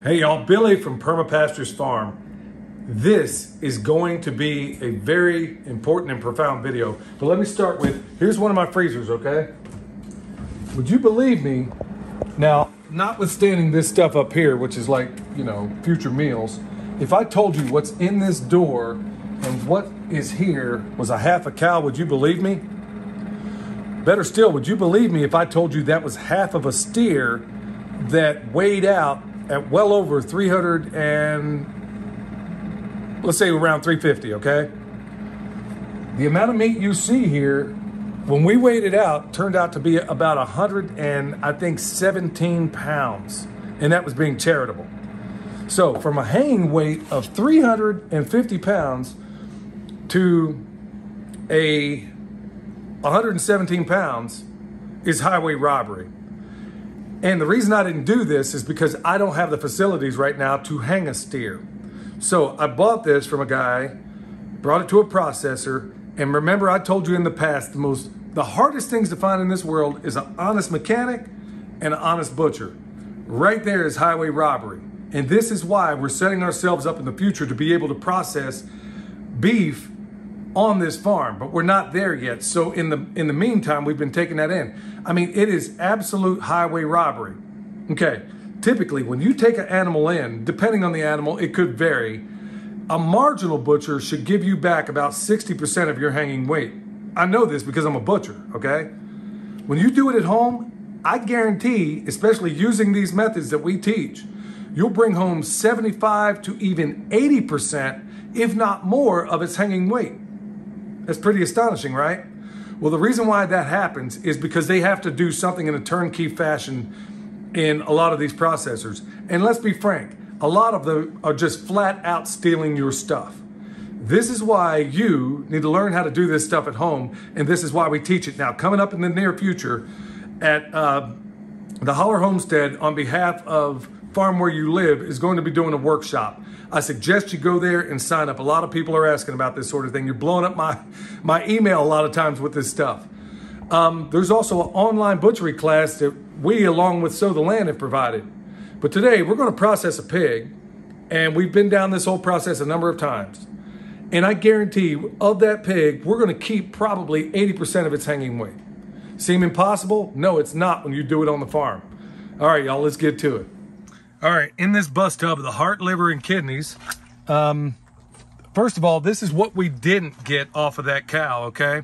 Hey y'all, Billy from Permapastures Farm. This is going to be a very important and profound video. But let me start with, here's one of my freezers, okay? Would you believe me? Now, notwithstanding this stuff up here, which is like, you know, future meals, if I told you what's in this door and what is here was a half a cow, would you believe me? Better still, would you believe me if I told you that was half of a steer that weighed out at well over 300 and let's say around 350, okay? The amount of meat you see here, when we weighed it out, turned out to be about 100 and I think 17 pounds, and that was being charitable. So from a hanging weight of 350 pounds to a 117 pounds is highway robbery. And the reason I didn't do this is because I don't have the facilities right now to hang a steer. So I bought this from a guy, brought it to a processor, and remember I told you in the past the most the hardest things to find in this world is an honest mechanic and an honest butcher. Right there is highway robbery. And this is why we're setting ourselves up in the future to be able to process beef on this farm, but we're not there yet. So in the in the meantime, we've been taking that in. I mean, it is absolute highway robbery. Okay, typically when you take an animal in, depending on the animal, it could vary. A marginal butcher should give you back about 60% of your hanging weight. I know this because I'm a butcher, okay? When you do it at home, I guarantee, especially using these methods that we teach, you'll bring home 75 to even 80%, if not more, of its hanging weight. That's pretty astonishing, right? Well, the reason why that happens is because they have to do something in a turnkey fashion in a lot of these processors. And let's be frank, a lot of them are just flat out stealing your stuff. This is why you need to learn how to do this stuff at home, and this is why we teach it now. Coming up in the near future at uh, the Holler Homestead on behalf of Farm Where You Live is going to be doing a workshop. I suggest you go there and sign up. A lot of people are asking about this sort of thing. You're blowing up my, my email a lot of times with this stuff. Um, there's also an online butchery class that we, along with Sow the Land, have provided. But today we're going to process a pig, and we've been down this whole process a number of times. And I guarantee you, of that pig, we're going to keep probably 80% of its hanging weight. Seem impossible? No, it's not when you do it on the farm. All right, y'all, let's get to it. All right, in this bus tub of the heart, liver, and kidneys, um, first of all, this is what we didn't get off of that cow, okay?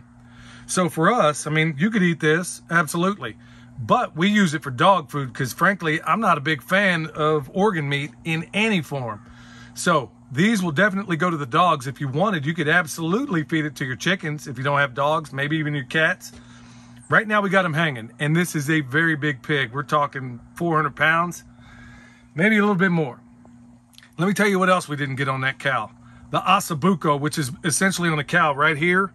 So for us, I mean, you could eat this, absolutely. But we use it for dog food because frankly, I'm not a big fan of organ meat in any form. So these will definitely go to the dogs. If you wanted, you could absolutely feed it to your chickens if you don't have dogs, maybe even your cats. Right now we got them hanging and this is a very big pig. We're talking 400 pounds maybe a little bit more. Let me tell you what else we didn't get on that cow. The ossobuco, which is essentially on the cow right here,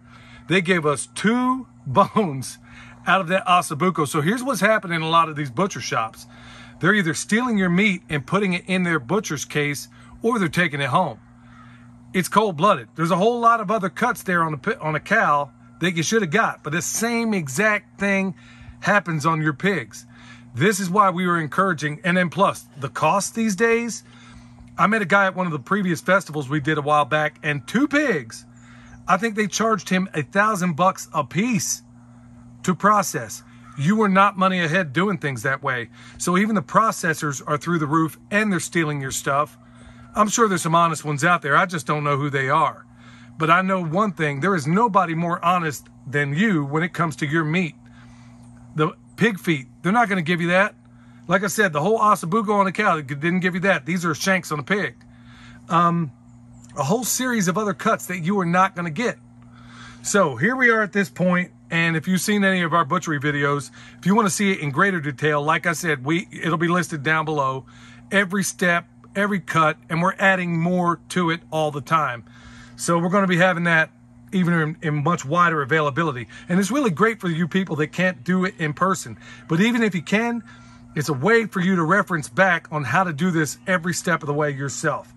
they gave us two bones out of that ossobuco. So here's what's happening in a lot of these butcher shops. They're either stealing your meat and putting it in their butcher's case or they're taking it home. It's cold-blooded. There's a whole lot of other cuts there on a, on a cow that you should have got, but the same exact thing happens on your pigs. This is why we were encouraging. And then plus, the cost these days. I met a guy at one of the previous festivals we did a while back, and two pigs. I think they charged him a thousand bucks a piece to process. You were not money ahead doing things that way. So even the processors are through the roof and they're stealing your stuff. I'm sure there's some honest ones out there. I just don't know who they are. But I know one thing there is nobody more honest than you when it comes to your meat. The pig feet. They're not going to give you that. Like I said, the whole ossobuco on a cow didn't give you that. These are shanks on a pig. Um, a whole series of other cuts that you are not going to get. So here we are at this point, and if you've seen any of our butchery videos, if you want to see it in greater detail, like I said, we it'll be listed down below. Every step, every cut, and we're adding more to it all the time. So we're going to be having that even in, in, much wider availability. And it's really great for you people that can't do it in person. But even if you can, it's a way for you to reference back on how to do this every step of the way yourself.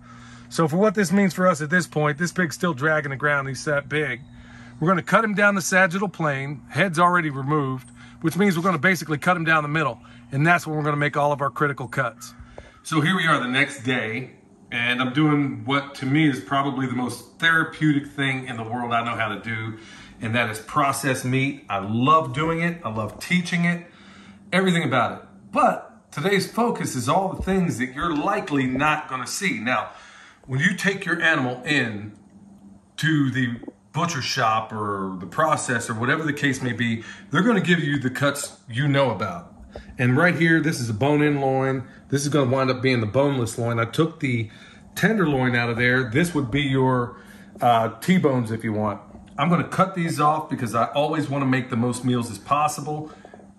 So for what this means for us at this point, this pig's still dragging the ground. He's that big. We're going to cut him down the sagittal plane. Head's already removed, which means we're going to basically cut him down the middle. And that's when we're going to make all of our critical cuts. So here we are the next day, and I'm doing what to me is probably the most therapeutic thing in the world I know how to do, and that is process meat. I love doing it, I love teaching it, everything about it. But today's focus is all the things that you're likely not gonna see. Now, when you take your animal in to the butcher shop or the processor, whatever the case may be, they're gonna give you the cuts you know about. And right here, this is a bone-in loin. This is gonna wind up being the boneless loin. I took the tenderloin out of there. This would be your uh, T-bones if you want. I'm gonna cut these off because I always wanna make the most meals as possible.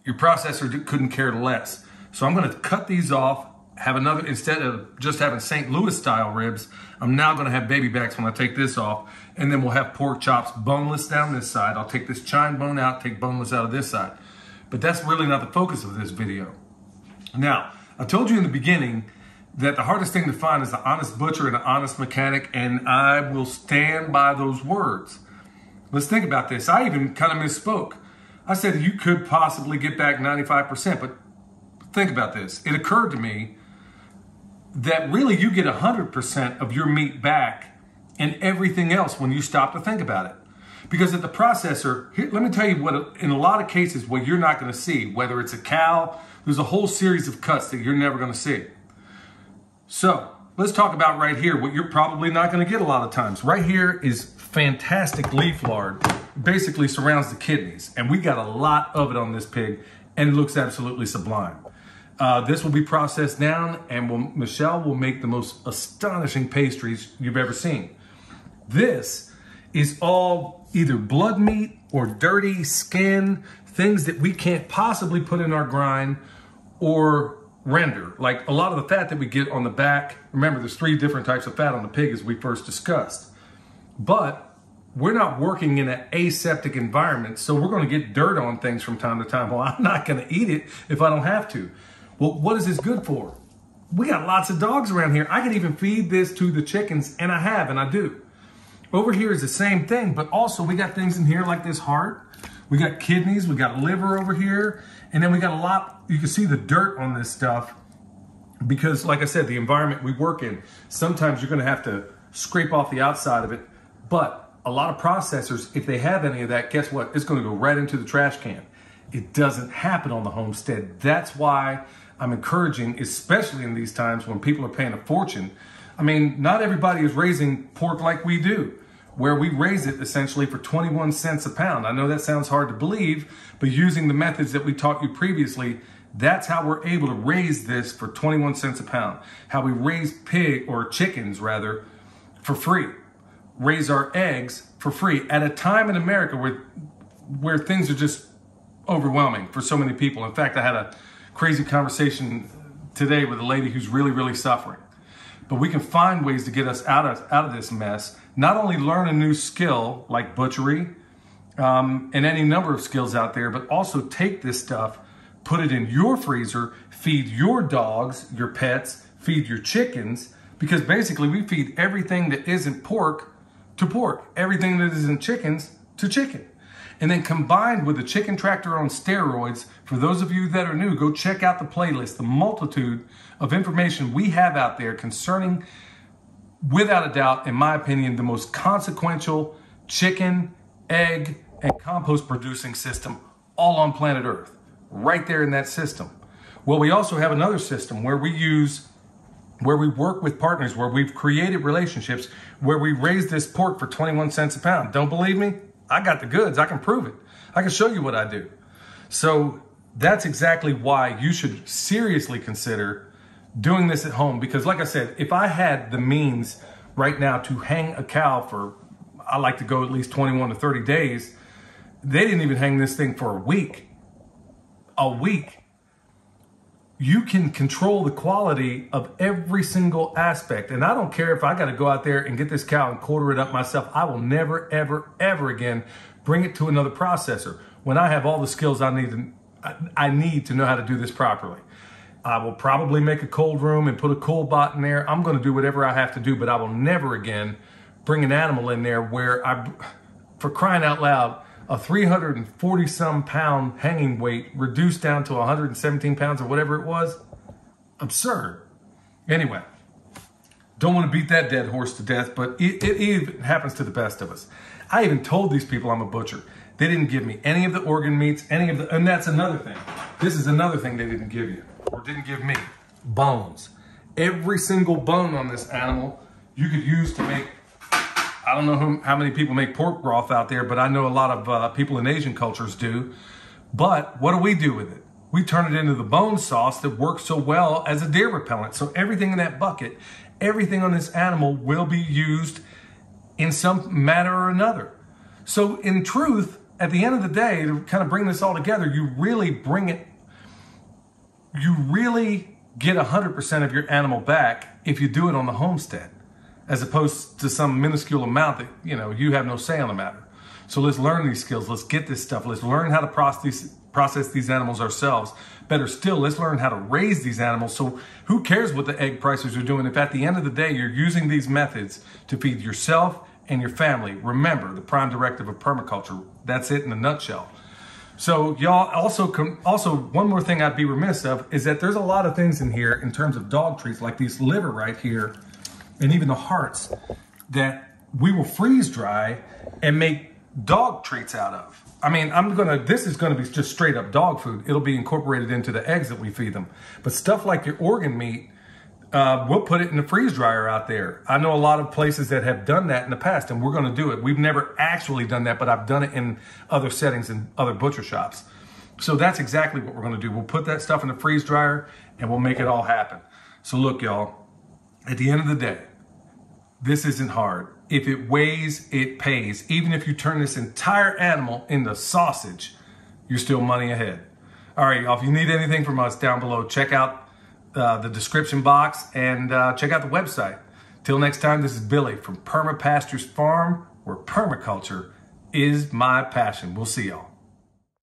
Your processor couldn't care less. So I'm gonna cut these off, have another, instead of just having St. Louis style ribs, I'm now gonna have baby backs when I take this off, and then we'll have pork chops boneless down this side. I'll take this chine bone out, take boneless out of this side. But that's really not the focus of this video. Now, I told you in the beginning that the hardest thing to find is an honest butcher and an honest mechanic, and I will stand by those words. Let's think about this. I even kind of misspoke. I said you could possibly get back 95%, but think about this. It occurred to me that really you get 100% of your meat back and everything else when you stop to think about it. Because at the processor, here, let me tell you what, in a lot of cases, what you're not going to see, whether it's a cow, there's a whole series of cuts that you're never going to see. So let's talk about right here, what you're probably not going to get a lot of times. Right here is fantastic leaf lard, basically surrounds the kidneys. And we got a lot of it on this pig, and it looks absolutely sublime. Uh, this will be processed down, and will, Michelle will make the most astonishing pastries you've ever seen. This is all either blood meat or dirty skin, things that we can't possibly put in our grind or render. Like a lot of the fat that we get on the back, remember there's three different types of fat on the pig as we first discussed. But we're not working in an aseptic environment, so we're gonna get dirt on things from time to time. Well, I'm not gonna eat it if I don't have to. Well, what is this good for? We got lots of dogs around here. I can even feed this to the chickens, and I have, and I do. Over here is the same thing, but also we got things in here like this heart. We got kidneys, we got liver over here, and then we got a lot, you can see the dirt on this stuff because like I said, the environment we work in, sometimes you're gonna have to scrape off the outside of it, but a lot of processors, if they have any of that, guess what? It's gonna go right into the trash can. It doesn't happen on the homestead. That's why I'm encouraging, especially in these times when people are paying a fortune. I mean, not everybody is raising pork like we do, where we raise it essentially for 21 cents a pound. I know that sounds hard to believe, but using the methods that we taught you previously, that's how we're able to raise this for 21 cents a pound. How we raise pig or chickens rather for free. Raise our eggs for free at a time in America where where things are just overwhelming for so many people. In fact, I had a crazy conversation today with a lady who's really, really suffering. But we can find ways to get us out of, out of this mess. Not only learn a new skill like butchery um, and any number of skills out there, but also take this stuff, put it in your freezer, feed your dogs, your pets, feed your chickens, because basically we feed everything that isn't pork to pork, everything that isn't chickens to chicken. And then combined with the chicken tractor on steroids, for those of you that are new, go check out the playlist, the multitude of information we have out there concerning, without a doubt, in my opinion, the most consequential chicken, egg, and compost producing system all on planet Earth, right there in that system. Well, we also have another system where we use where we work with partners, where we've created relationships, where we raise this pork for 21 cents a pound. Don't believe me? I got the goods. I can prove it. I can show you what I do. So that's exactly why you should seriously consider doing this at home. Because like I said, if I had the means right now to hang a cow for, I like to go at least 21 to 30 days, they didn't even hang this thing for a week. A week you can control the quality of every single aspect. And I don't care if I got to go out there and get this cow and quarter it up myself. I will never, ever, ever again bring it to another processor when I have all the skills I need to, I need to know how to do this properly. I will probably make a cold room and put a CoolBot in there. I'm going to do whatever I have to do, but I will never again bring an animal in there where I, for crying out loud, a 340 some pound hanging weight reduced down to 117 pounds or whatever it was, absurd. Anyway, don't want to beat that dead horse to death, but it, it even happens to the best of us. I even told these people I'm a butcher. They didn't give me any of the organ meats, any of the, and that's another thing. This is another thing they didn't give you, or didn't give me, bones. Every single bone on this animal you could use to make, I don't know who, how many people make pork broth out there, but I know a lot of uh, people in Asian cultures do. But what do we do with it? We turn it into the bone sauce that works so well as a deer repellent. So everything in that bucket, everything on this animal will be used in some manner or another. So in truth, at the end of the day, to kind of bring this all together, you really bring it, you really get 100% of your animal back if you do it on the homestead, as opposed to some minuscule amount that, you know, you have no say on the matter. So let's learn these skills. Let's get this stuff. Let's learn how to process, process these animals ourselves. Better still, let's learn how to raise these animals. So who cares what the egg prices are doing if at the end of the day you're using these methods to feed yourself and your family. Remember the prime directive of permaculture. That's it in a nutshell. So y'all also also one more thing I'd be remiss of is that there's a lot of things in here in terms of dog treats like these liver right here and even the hearts that we will freeze dry and make dog treats out of. I mean, I'm gonna, this is gonna be just straight up dog food. It'll be incorporated into the eggs that we feed them. But stuff like your organ meat, uh, we'll put it in the freeze dryer out there. I know a lot of places that have done that in the past and we're gonna do it. We've never actually done that, but I've done it in other settings in other butcher shops. So that's exactly what we're gonna do. We'll put that stuff in the freeze dryer and we'll make it all happen. So look, y'all, at the end of the day, this isn't hard. If it weighs, it pays. Even if you turn this entire animal into sausage, you're still money ahead. All right, y'all, if you need anything from us down below, check out uh, the description box and uh, check out the website. Till next time, this is Billy from Perma Pastures Farm, where permaculture is my passion. We'll see y'all.